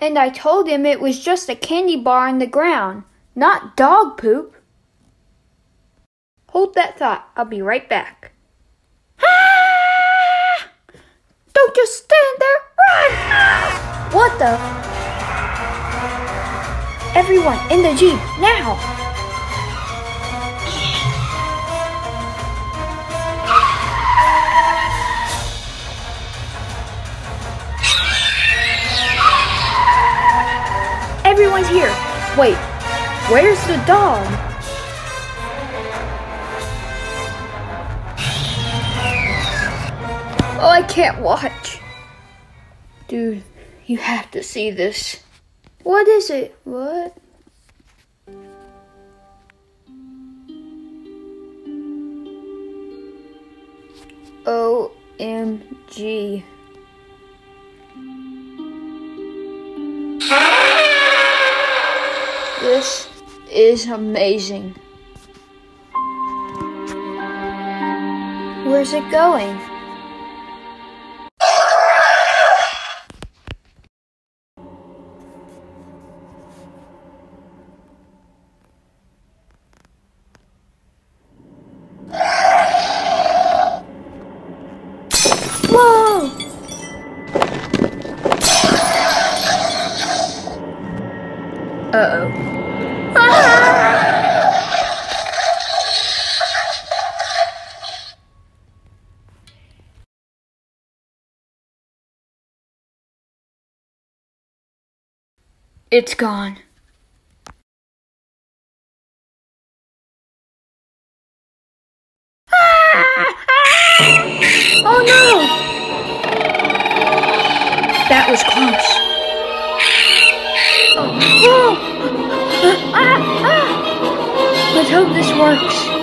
And I told him it was just a candy bar on the ground, not dog poop. Hold that thought. I'll be right back. Ah! Don't just stand there. Run! Ah! What the? Everyone in the Jeep, now! Wait, where's the dog? Oh, I can't watch. Dude, you have to see this. What is it? What? OMG. This is amazing. Where's it going? Uh-oh. It's gone. Ah! Ah! Oh no! That was close. Ah, ah. Let's hope this works.